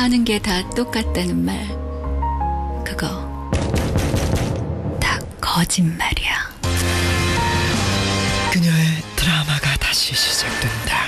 사는 게 다 똑같다는 말. 그거 다 거짓말이야. 그녀의 드라마가 다시 시작된다.